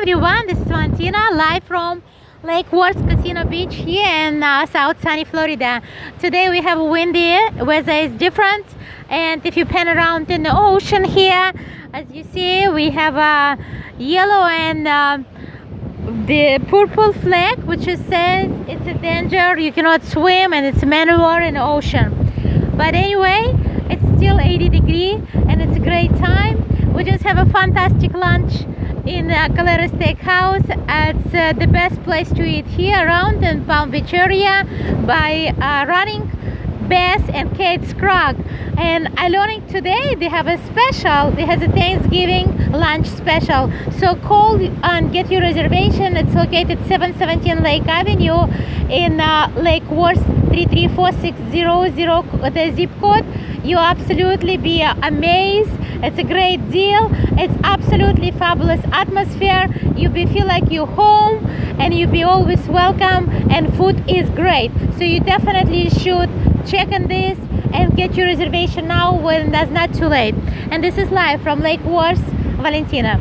everyone, this is Valentina live from Lake Worth Casino Beach here in uh, South Sunny, Florida. Today we have windy, weather is different and if you pan around in the ocean here, as you see we have a yellow and uh, the purple flag which is says it's a danger, you cannot swim and it's maneuver in the ocean. But anyway, it's still 80 degree and it's a great time. We just have a fantastic lunch in uh, Callaro Steakhouse. It's uh, the best place to eat here around in Palm Beach area by uh, running Bess and Kate Scruggs. And I learning today they have a special, they have a Thanksgiving lunch special. So call and get your reservation. It's located 717 Lake Avenue in uh, Lake Worth 334600, uh, the zip code. You absolutely be amazed. It's a great deal. It's absolutely fabulous atmosphere. You be feel like you're home and you be always welcome and food is great. So you definitely should check on this and get your reservation now when that's not too late. And this is live from Lake Worth, Valentina.